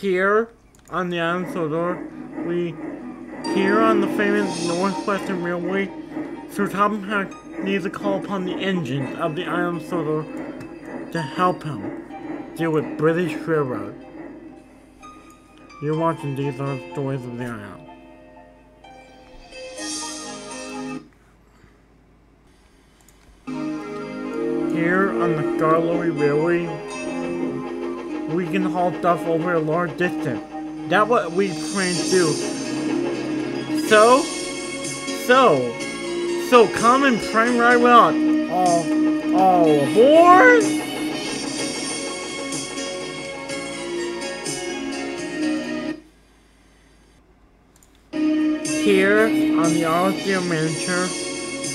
Here on the island Sodor, we here on the famous Northwestern Railway, Sir Topham Hatt needs to call upon the engines of the island Sodor to help him deal with British Railroad. You're watching these are stories of the island. Here on the Garlowy Railway, we can haul stuff over a large distance. That's what we plan to do. So, so, so come and prime right well. All, all aboard! Here on the Arlesdale Manager,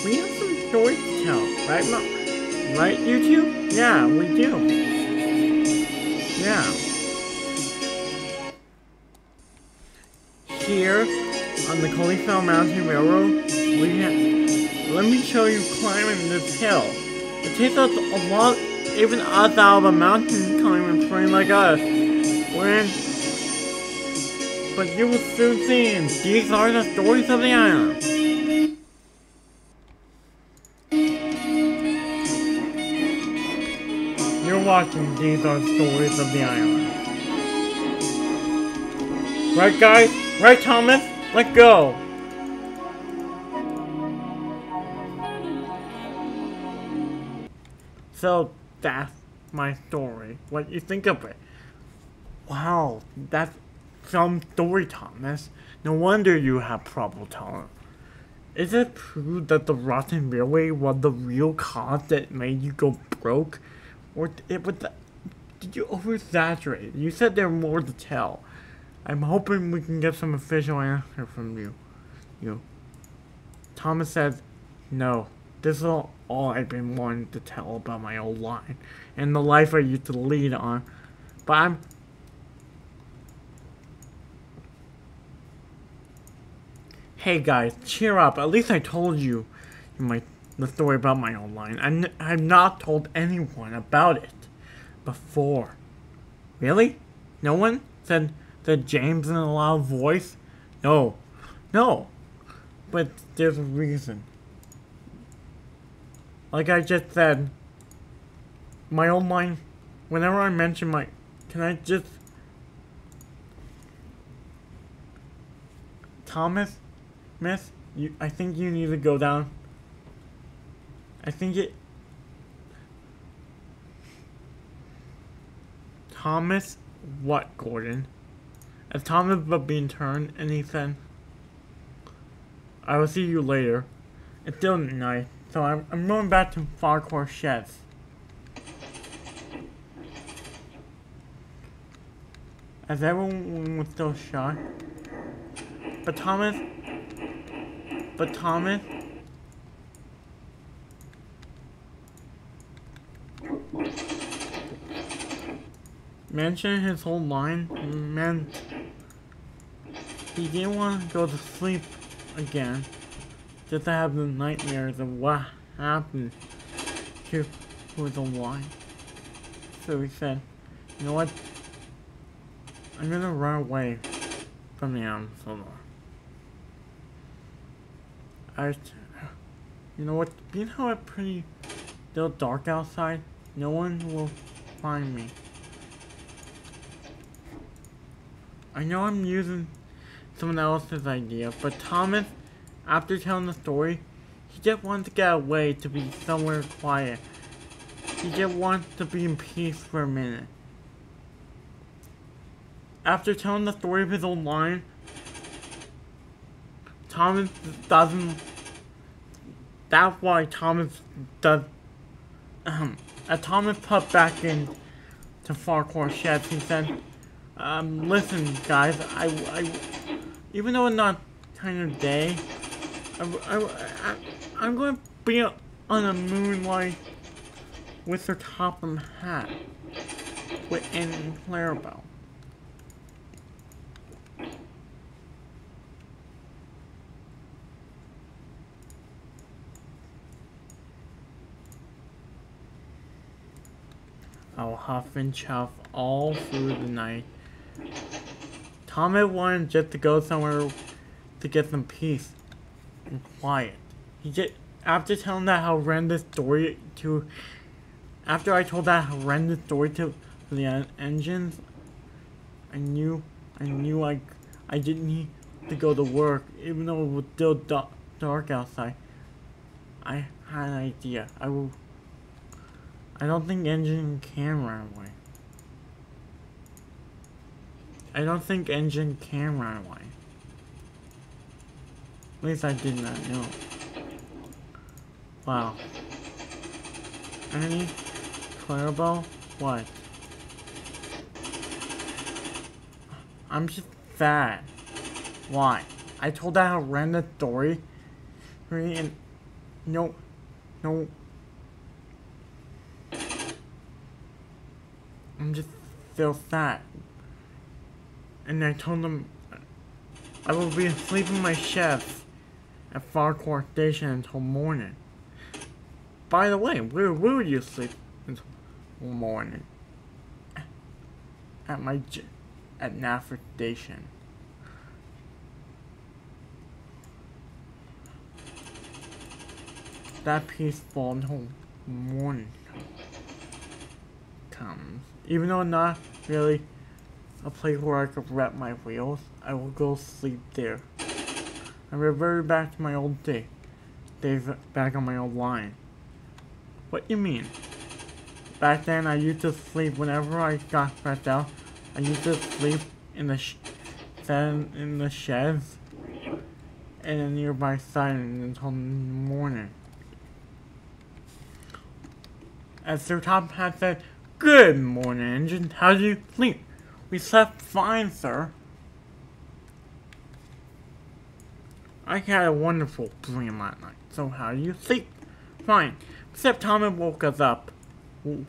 we have some stories to tell, right, Mom? Right, YouTube? Yeah, we do. Yeah. Here on the Coleysville Mountain Railroad, we have. Let me show you climbing this hill. It takes us a lot, even us out of a mountain climbing frame like us. When but you will soon see, these are the stories of the island. Watching These Are Stories of the Island. Right, guys? Right, Thomas? Let's go! So, that's my story. What you think of it? Wow, that's some story, Thomas. No wonder you have trouble telling. Is it true that the rotten railway was the real cause that made you go broke? Or it the, did you over-exaggerate? You said there more to tell. I'm hoping we can get some official answer from you. You. Thomas says, no. This is all, I've been wanting to tell about my old line and the life I used to lead on. But I'm Hey guys, cheer up. At least I told you my the story about my own line. I'm, I've not told anyone about it before. Really? No one? Said, said James in a loud voice. No. No. But there's a reason. Like I just said, my old line, whenever I mention my... Can I just... Thomas? Miss, you, I think you need to go down. I think it... Thomas, what, Gordon? As Thomas was being turned, and he said, I will see you later. It's still night, so I'm, I'm going back to Farquhar Sheds. As everyone was still shocked. But Thomas but Thomas... Mentioning his whole line meant he didn't want to go to sleep again. Just to have the nightmares of what happened to his own line. So he said, you know what? I'm gonna run away from the Amazon. I, you know what, being how it's pretty still dark outside, no one will find me. I know I'm using someone else's idea, but Thomas, after telling the story, he just wants to get away to be somewhere quiet. He just wants to be in peace for a minute. After telling the story of his old line, Thomas doesn't. That's why Thomas does. Um, as Pup back in to Farquhar Sheds, he said, um, listen, guys, I, I, even though it's not kind of day, I, I, I, am going to be on a moonlight with her Topham Hatt with in Clarabelle. I'll huff and chuff all through the night Thomas wanted just to go somewhere to get some peace and quiet. He just after telling that horrendous story to after I told that horrendous story to the en- engines, I knew I knew I I didn't need to go to work even though it was still dark outside. I had an idea. I will. I don't think engine can run away. I don't think engine can run away. At least I did not know. Wow. Any? Clarabelle? What? I'm just fat. Why? I told that horrendous story. And no, no. I'm just feel fat. And I told them I will be asleep in my chef at Farquhar Station until morning. By the way, where will you sleep until morning? At my at Knapford Station. That peaceful until morning comes. Even though not really a place where I could wrap my wheels, I will go sleep there. I revert back to my old day. Days back on my old line. What you mean? Back then, I used to sleep whenever I got stressed out. I used to sleep in the in, in the sheds and a nearby siding until morning. As Sir Tom had said, Good morning, engine. How did you sleep? We slept fine, sir. I had a wonderful dream last night. So how do you sleep? Fine. Except Thomas woke us up to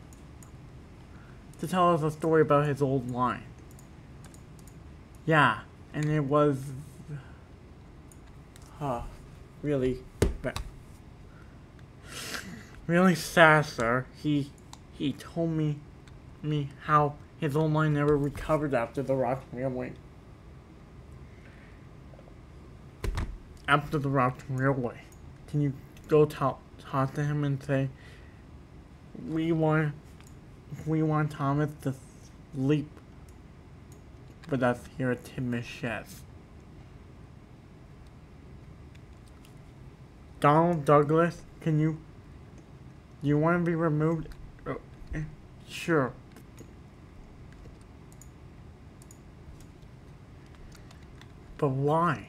tell us a story about his old line. Yeah, and it was uh, really. Really sad, sir. He he told me me how his old line never recovered after the rock railway. After the rock railway. Can you go talk talk to him and say we want we want Thomas to sleep with us here at Tim. Donald Douglas, can you you want to be removed? Sure. But why?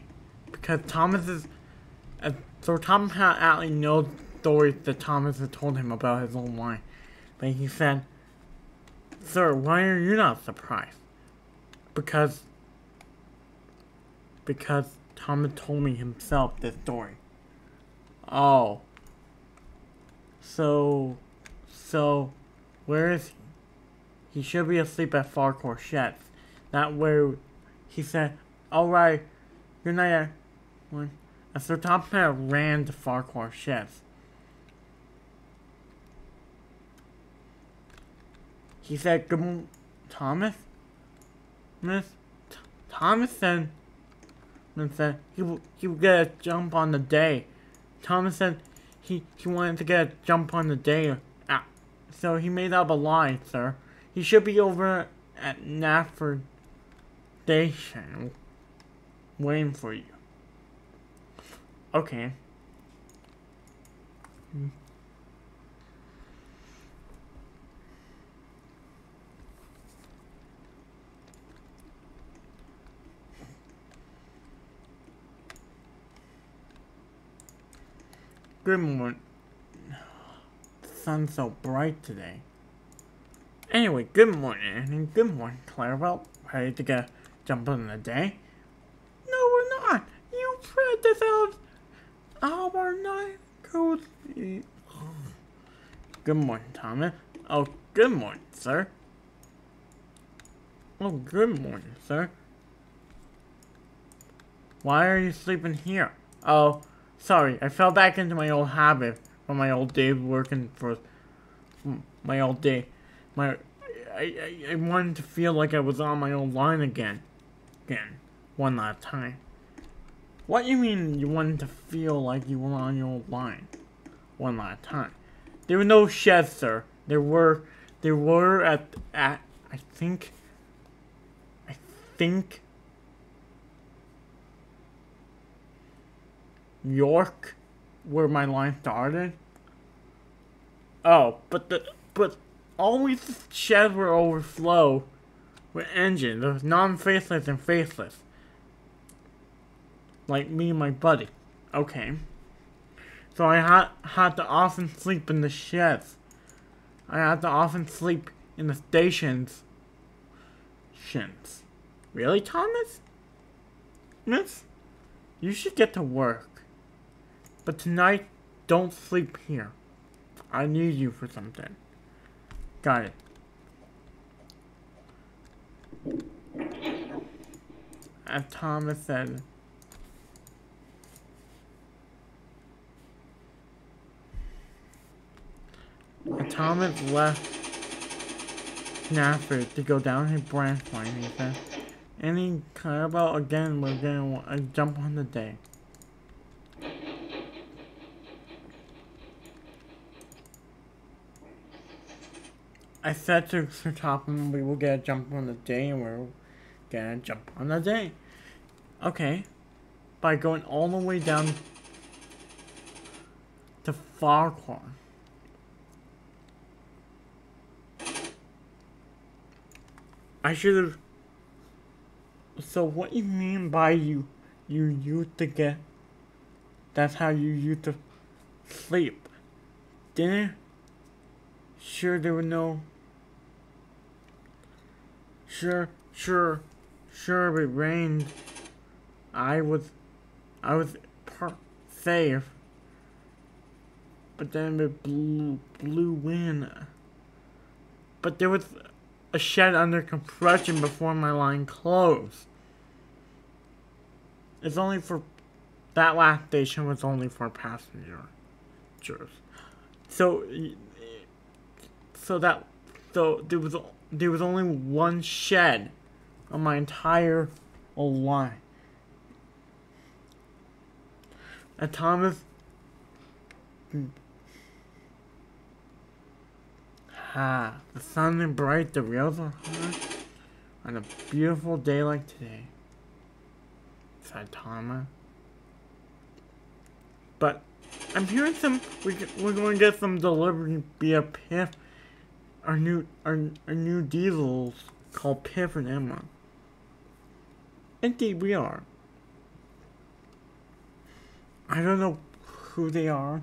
Because Thomas is. Uh, so Thomas had actually no stories that Thomas had told him about his own line. But he said, Sir, why are you not surprised? Because. Because Thomas told me himself this story. Oh. So. So. Where is he? He should be asleep at Farquhar Sheds. Not where. He said, Alright, good night, everyone. And Sir Thomas ran to Farquhar Sheds. He said, Good morning, Thomas? Miss? T- Thomas said, and said he, he would get a jump on the day. Thomas said he, he wanted to get a jump on the day. So he made up a lie, sir. He should be over at Knapford Station waiting for you. Okay. Good morning. Sun's so bright today. Anyway, good morning, and good morning, Clarabelle. Ready to get jump on the day? No, we're not. You spread this out. Our night cozy. Good morning, Thomas. Oh, good morning, sir. Oh, good morning, sir. Why are you sleeping here? Oh, sorry. I fell back into my old habit from my old day working for my old day. My I, I wanted to feel like I was on my own line again. Again. One last time. What do you mean you wanted to feel like you were on your own line? One last time. There were no sheds, sir. There were, there were at, at, I think, I think, York, where my line started. Oh, but the, but always sheds were overflow with engines. There was non-faceless and faceless. Like me and my buddy. Okay. So I had, had to often sleep in the sheds. I had to often sleep in the stations. Shins. Really, Thomas? Miss? You should get to work. But tonight, don't sleep here. I need you for something. Got it. As Thomas said, Thomas left Snafford to go down his branch line, he said. Any care about again, we're gonna uh, jump on the day. I said to Sir Topham we will get a jump on the day and we're gonna jump on the day. Okay. By going all the way down to Farquhar. I should have So what you mean by you you used to get that's how you used to sleep. Didn't Sure there were no Sure, sure, sure it rained. I was, I was safe. But then it blew, blew in. But there was a shed under compression before my line closed. It's only for, that last station was only for passengers. So, so that, so there was there was only one shed on my entire line. And Thomas Ah, the sun is bright, the rails are hot on a beautiful day like today, said Thomas. But I'm hearing some, we, we're going to get some delivery via PIF our new our, our new diesels called Piff and Emma. Indeed, we are. I don't know who they are,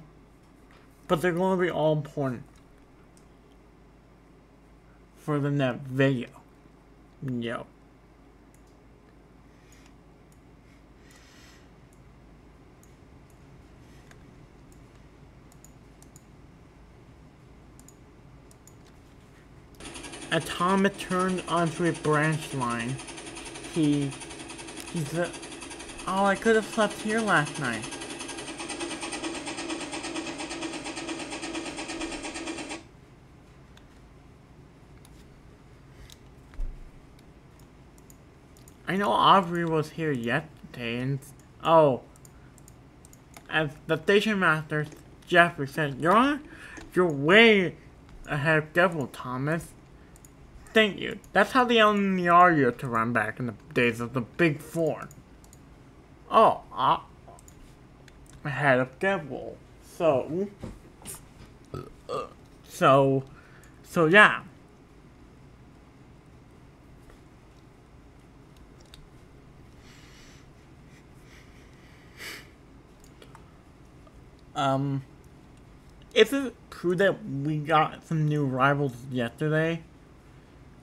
but they're going to be all important for the next video. Yo. Atomic turned onto a branch line. He... He's a... Oh, I could have slept here last night. I know Aubrey was here yesterday and... Oh. As the station master, Jeffrey said, You're on... You're way ahead of schedule, Thomas. Thank you. That's how the LNR used to run back in the days of the Big Four. Oh, uh, I had a devil. So, so, so yeah. Um, is it true that we got some new rivals yesterday?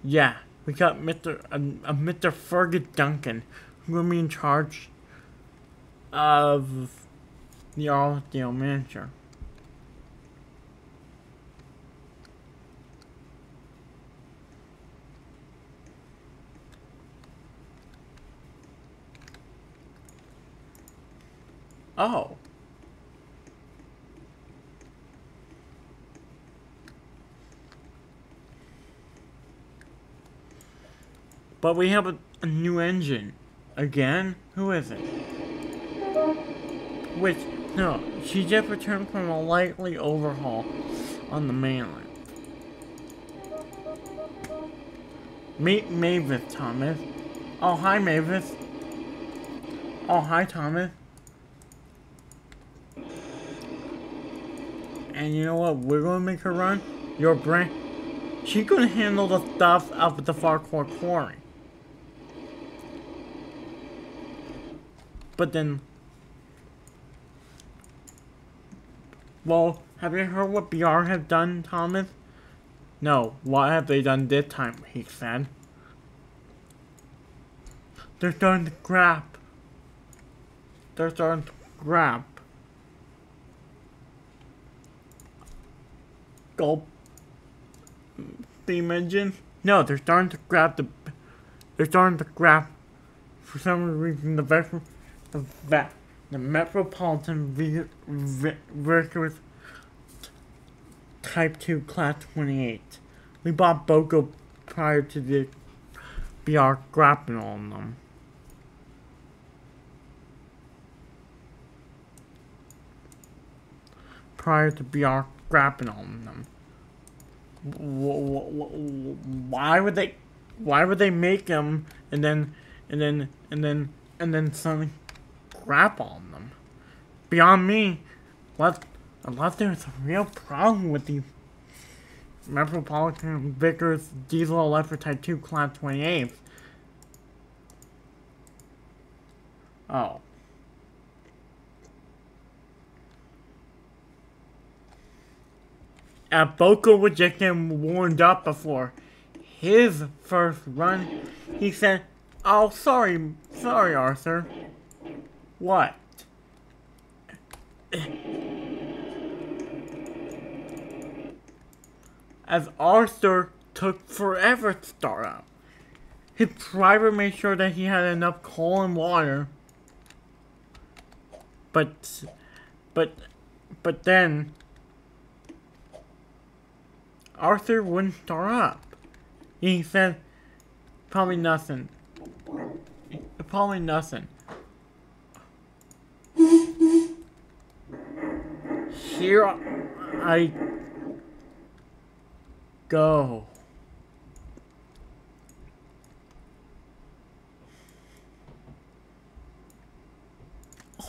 Yeah, we got Mr. a, a Mr. Fergus Duncan, who will be in charge of the Arlesdale manager. Oh. But we have a, a new engine. Again? Who is it? Which, no, she just returned from a lightly overhaul on the mainland. Meet Mavis, Thomas. Oh, hi, Mavis. Oh, hi, Thomas. And you know what we're gonna make her run? Your brain. She's gonna handle the stuff up at the Farquhar Quarry. But then... Well, have you heard what BR have done, Thomas? No, what have they done this time, he said. They're starting to grab. They're starting to grab. Gulp. Steam engine? No, they're starting to grab the... They're starting to grab, for some reason, the vessel, the vet, the Metropolitan Vickers Type 2 Class 28. We bought Boko prior to the BR grappling on them. Prior to BR grappling on them. Why would they? Why would they make them and then and then and then and then suddenly grab on them? Beyond me, what Unless there's a real problem with the Metropolitan Vickers Diesel Electric Type 2 Class 28. Oh. At Boko getting warmed up before his first run. He said, Oh, sorry, sorry, Arthur. What? as Arthur took forever to start up. His driver made sure that he had enough coal and water. But, but, but then, Arthur wouldn't start up. He said, probably nothing. Probably nothing. Here I go.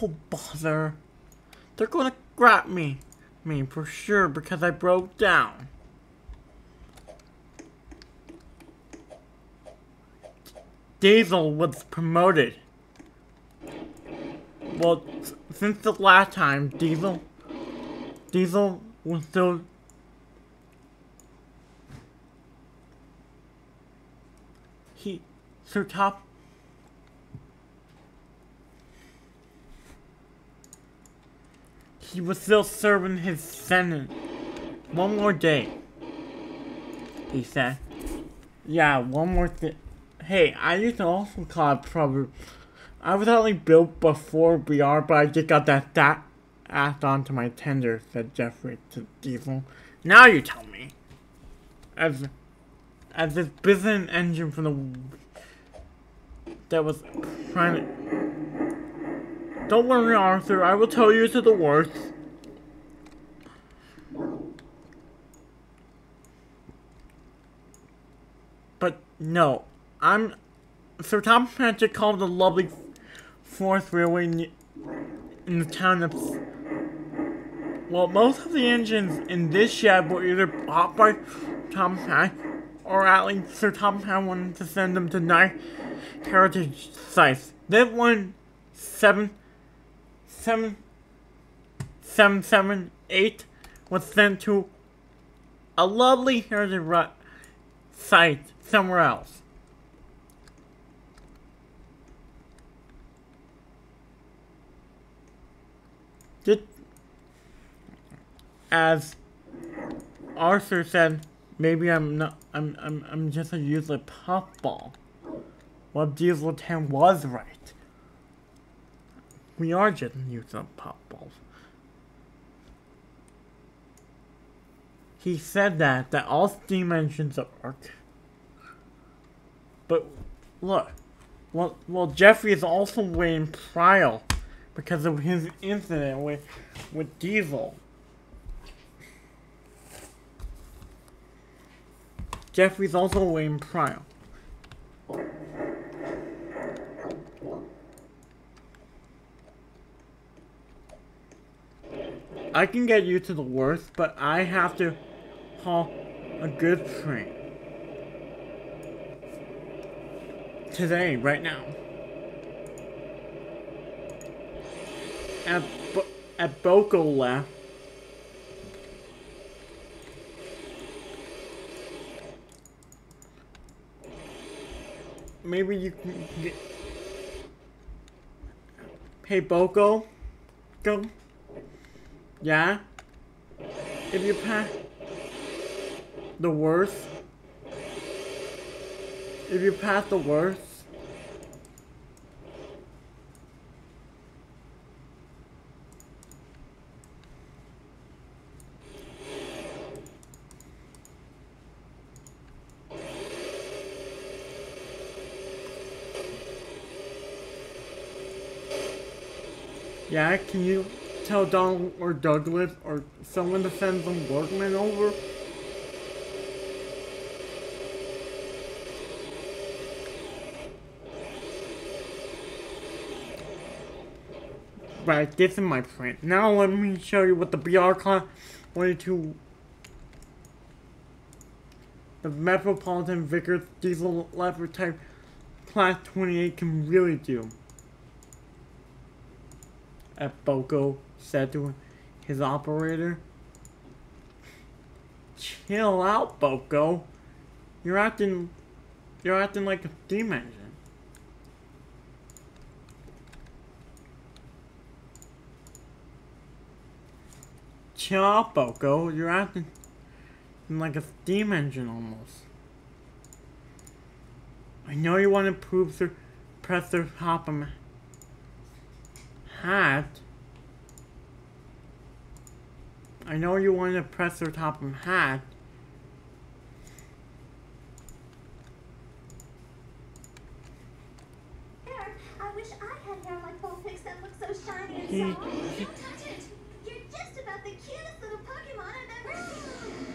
Oh, bother. They're gonna grab me. Me, for sure, because I broke down. Diesel was promoted. Well, since the last time, Diesel, Diesel was still He, Sir Top. He was still serving his sentence. One more day. He said. Yeah, one more thing. Hey, I used to also call it probably. I was only built before BR, but I just got that that on to my tender, said Jeffrey to Diesel. Now you tell me. As as this business engine from the that was trying to. Don't worry, Arthur. I will tell you to the worst. But no, I'm Sir Tom Patrick called the lovely fourth railway in the town of. Well, most of the engines in this shed were either bought by Tom Patrick or at least Sir Tom had wanted to send them to nine heritage sites. This one, seven, seven, seven, seven, eight, was sent to a lovely heritage site somewhere else. Just as Arthur said, Maybe I'm not. I'm. I'm. I'm just a useless puffball. Well, Diesel 10 was right. We are just useless puffballs. He said that that all steam engines work, but look. Well, well, Jeffrey is also waiting trial because of his incident with with Diesel. Jeffrey's also waiting trial. I can get used to the worst, but I have to haul a good train. Today, right now. At, Bo at Boko left. Maybe you can get... Hey, Boko? Go. Yeah? If you pass the worst, if you pass the worst, Yeah, can you tell Donald or Douglas or someone to send some workmen over? Right, this is my print. Now let me show you what the BR Class 22 the Metropolitan Vickers Diesel Lever Type Class 28 can really do. At Boko said to his operator. Chill out, Boko. You're acting you're acting like a steam engine. Chill out, Boko. You're acting like a steam engine almost. I know you want to prove the press the of hat. I know you want to press the top of hat. I wish I had hair like Vulpix that looks so shiny and He- soft. Don't touch it! You're just about the cutest little Pokemon I've ever seen.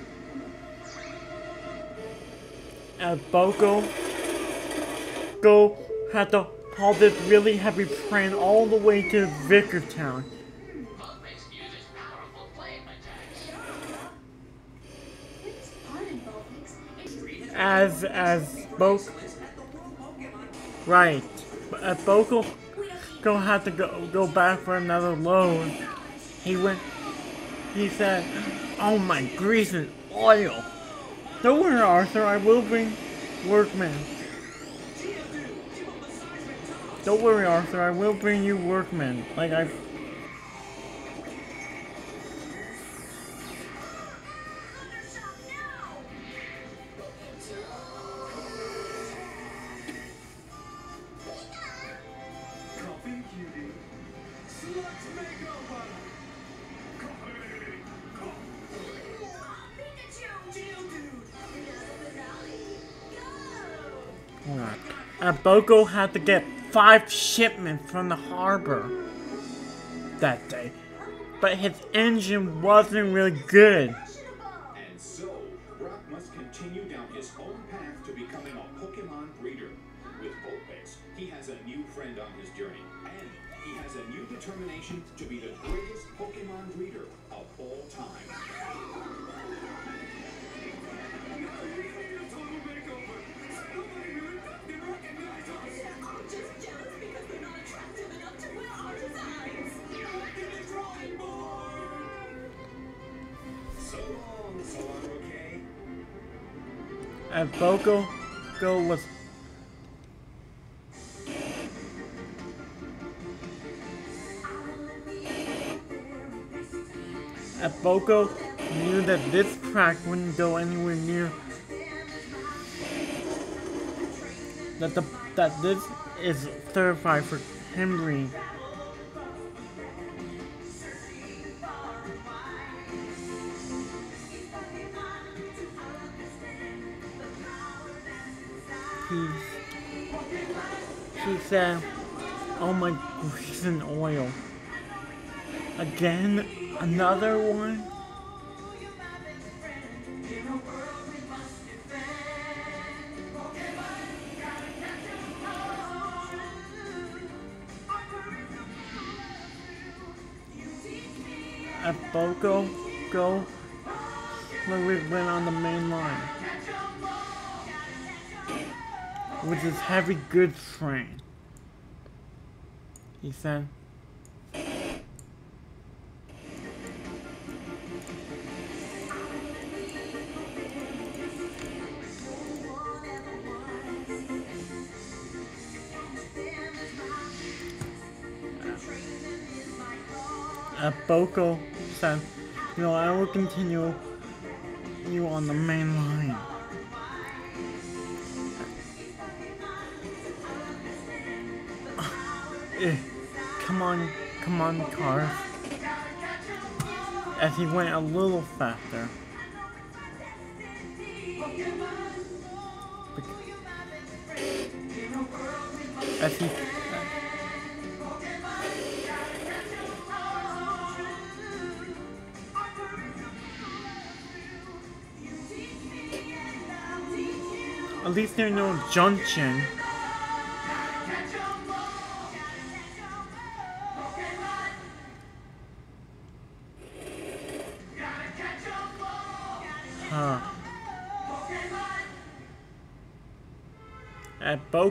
At Boko, go had haul this really heavy train all the way to Vicarstown. As as Boko, right? At Boko, go had to go go back for another load. He went. He said, "Oh my grease and oil." Don't worry, Arthur. I will bring workmen. Don't worry, Arthur. I will bring you workmen. Like I. Coffee cutie. Sluts makeover. Hold on. Uh, Boko had to get five shipments from the harbor that day, but his engine wasn't really good. And so, Brock must continue down his own path to becoming a Pokemon breeder. With Vulpix, he has a new friend on his journey, and he has a new determination to be the greatest Pokemon breeder of all time. And Boko go was Boko knew that this track wouldn't go anywhere near. That the that this is certified for hindering oh my grease and oil. Again, another one? At Boko, go, where we went on the main line. With his heavy goods train. Said, At Boko you know, I will continue you on the main line. Eh, come on, come on, car. As he went a little faster. As he At least there's no junction.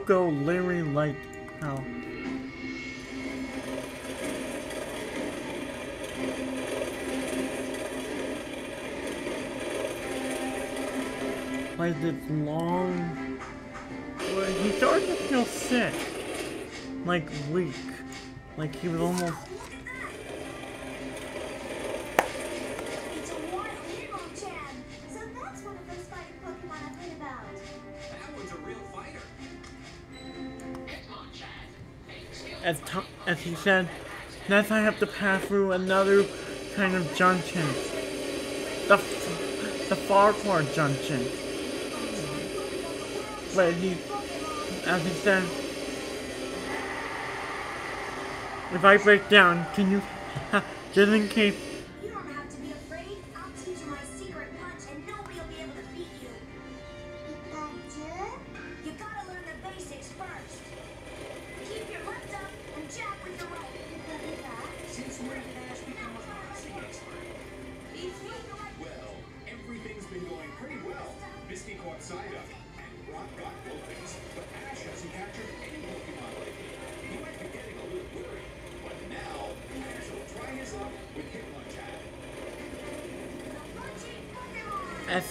At Larry Light. how like this long well, he started to feel sick. Like weak. Like he was almost he said, next I have to pass through another kind of junction. The the Farquhar junction. But he, as he said, if I break down, can you, just in case,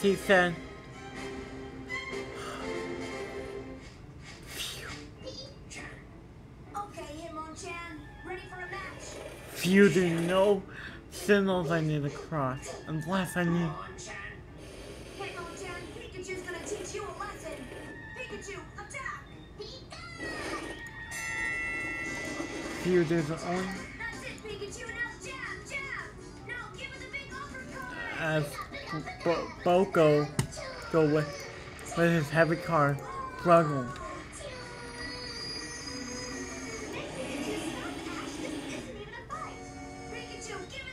he said, Okay, Hitmonchan. Ready for a match? phew, there's no signals I need to cross, unless I need, Hitmonchan, Pikachu's you a lesson. Phew, there's only, That's it, Pikachu. Now jab, jab. Now give it the big uppercut. as Bo- Boko go with, with his heavy car, struggle. Pikachu, give it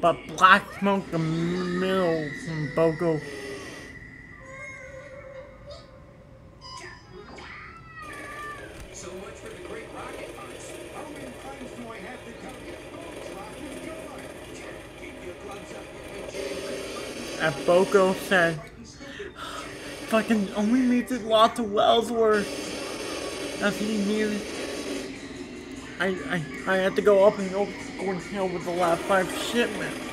but Black Smoke the middle from Boko So much for the great rocket. How many times do I have to at Boko said, fucking only needs it lots of wells worth. As he needed. I, I, I had to go up and over going hill with the last five shipments.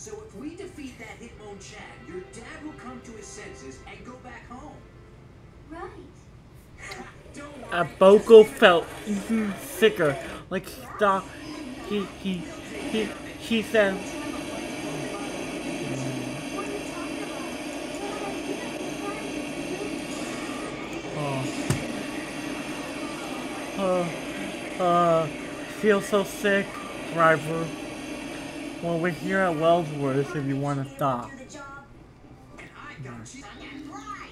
So if we defeat that Hitmonchan, your dad will come to his senses and go back home. Right. Don't. Uh, Boko felt even sicker. Like he thought he he he he said What are you talking about? Dad, you have uh uh uh feel so sick, driver. Well we're here at Wellsworth if you stop. I got you.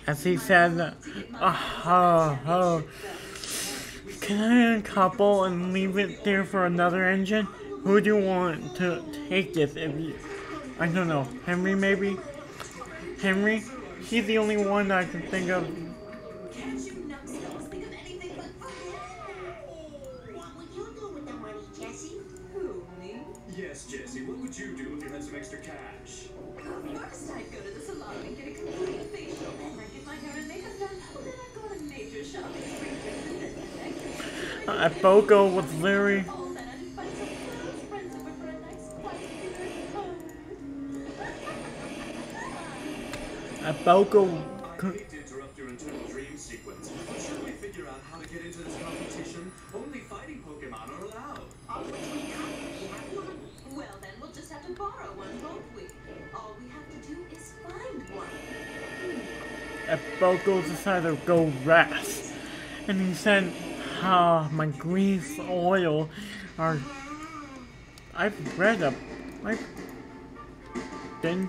As he said oh, oh. Can I uncouple and leave it there for another engine? Who do you want to take this if you I don't know. Henry maybe? Henry? He's the only one I can think of sequence, but should we figure out how to get into this competition? Only fighting Pokemon are allowed. Well, then we'll just have to borrow one, won't we? All we have to do is find one. at Boko decided to go rest. And he said, ah, my grease oil are I've read up I've been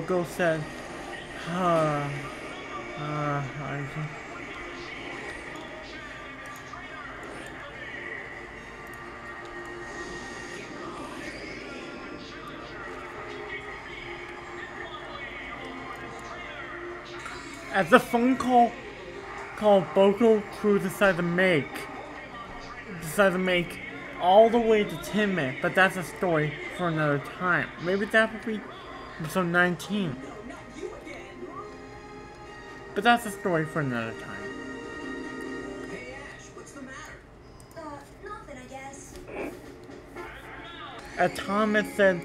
Boko said, ah, ah, I As the phone call call Boko crew decided to make decided to make all the way to Timid, but that's a story for another time. Maybe that would be episode 19. But that's a story for another time. As Thomas said,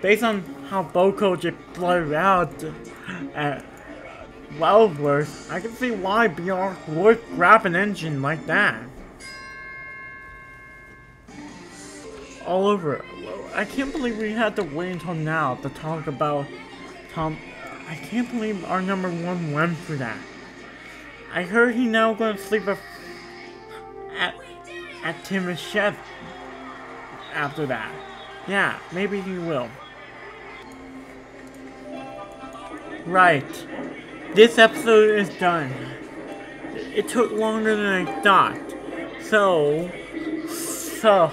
based on how Boko just blurted out at Wellsworth, I can see why BR would grab an engine like that. All over. I can't believe we had to wait until now to talk about Tom. I can't believe our number one went for that. I heard he now going to sleep at at, at Tim's chef after that. Yeah, maybe he will. Right. This episode is done. It took longer than I thought. So, so,